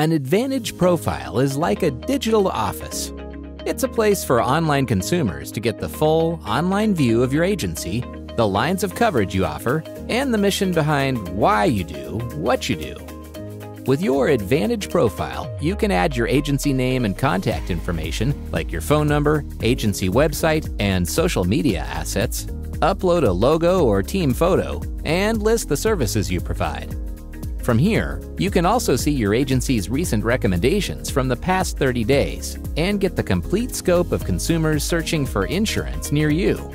An Advantage profile is like a digital office. It's a place for online consumers to get the full online view of your agency, the lines of coverage you offer, and the mission behind why you do what you do. With your Advantage profile, you can add your agency name and contact information, like your phone number, agency website, and social media assets, upload a logo or team photo, and list the services you provide. From here, you can also see your agency's recent recommendations from the past 30 days and get the complete scope of consumers searching for insurance near you.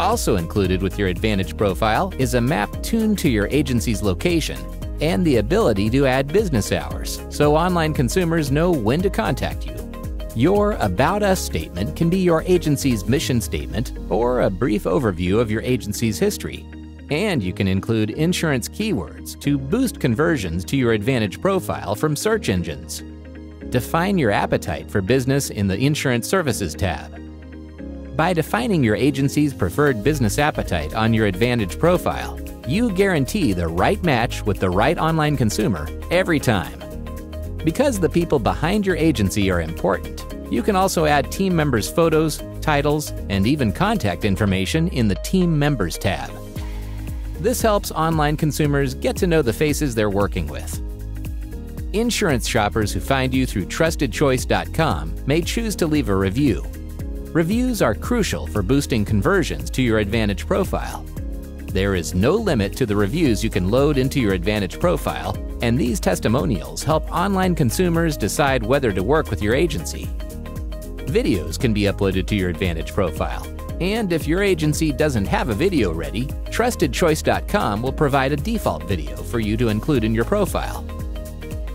Also included with your Advantage profile is a map tuned to your agency's location and the ability to add business hours so online consumers know when to contact you. Your About Us statement can be your agency's mission statement or a brief overview of your agency's history. And you can include insurance keywords to boost conversions to your Advantage profile from search engines. Define your appetite for business in the Insurance Services tab. By defining your agency's preferred business appetite on your Advantage profile, you guarantee the right match with the right online consumer every time. Because the people behind your agency are important, you can also add team members' photos, titles, and even contact information in the Team Members tab. This helps online consumers get to know the faces they're working with. Insurance shoppers who find you through trustedchoice.com may choose to leave a review. Reviews are crucial for boosting conversions to your Advantage profile. There is no limit to the reviews you can load into your Advantage profile, and these testimonials help online consumers decide whether to work with your agency. Videos can be uploaded to your Advantage profile. And if your agency doesn't have a video ready, TrustedChoice.com will provide a default video for you to include in your profile.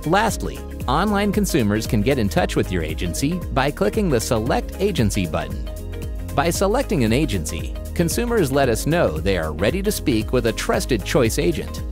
Lastly, online consumers can get in touch with your agency by clicking the Select Agency button. By selecting an agency, consumers let us know they are ready to speak with a trusted choice agent.